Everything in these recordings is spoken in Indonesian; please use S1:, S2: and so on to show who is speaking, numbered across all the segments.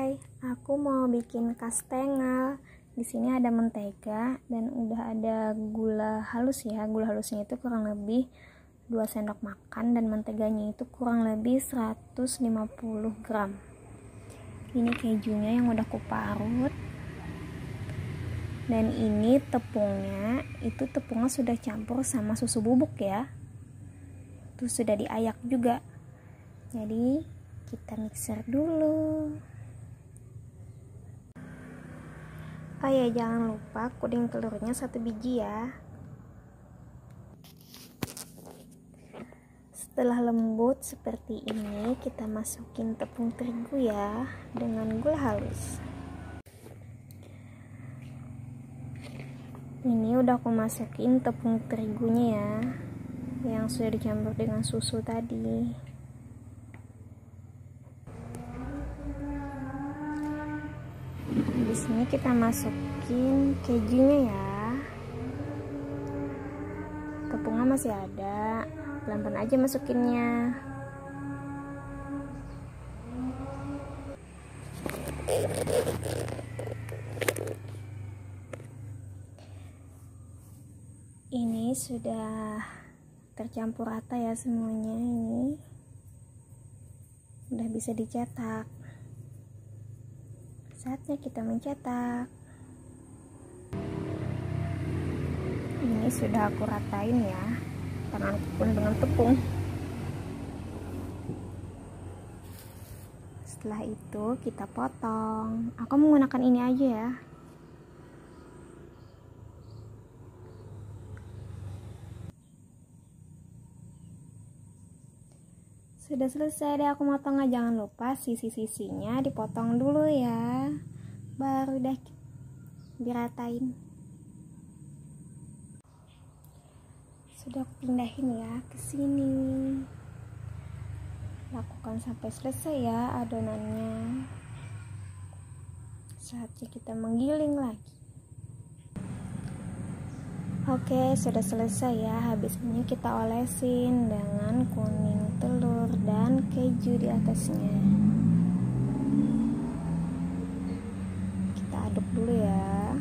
S1: Hai, aku mau bikin kastengel. Di sini ada mentega dan udah ada gula halus ya. Gula halusnya itu kurang lebih 2 sendok makan dan menteganya itu kurang lebih 150 gram. Ini kejunya yang udah kuparut. Dan ini tepungnya, itu tepungnya sudah campur sama susu bubuk ya. Itu sudah diayak juga. Jadi kita mixer dulu. Oh ya jangan lupa kuding telurnya satu biji ya. Setelah lembut seperti ini kita masukin tepung terigu ya dengan gula halus. Ini udah aku masukin tepung terigunya ya yang sudah dicampur dengan susu tadi. Di sini kita masukin kejunya ya. Tepungnya masih ada, pelan-pelan aja masukinnya. Ini sudah tercampur rata ya semuanya ini. Udah bisa dicetak. Saatnya kita mencetak. Ini sudah aku ratain ya. Tanganku pun dengan tepung. Setelah itu kita potong. Aku menggunakan ini aja ya. Sudah selesai deh aku motongnya. Jangan lupa sisi-sisinya dipotong dulu ya. Baru deh diratain. Sudah aku pindahin ya ke sini. Lakukan sampai selesai ya adonannya. Saatnya kita menggiling lagi. Oke, sudah selesai ya. Habis ini kita olesin dengan kuning telur dan keju di atasnya. Kita aduk dulu ya.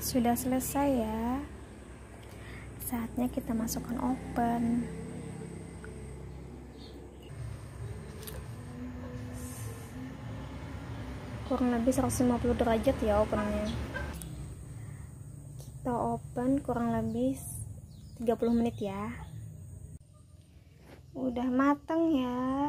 S1: Sudah selesai ya. Saatnya kita masukkan oven. Kurang lebih 150 derajat ya opennya. Kita open kurang lebih 30 menit ya. Udah matang ya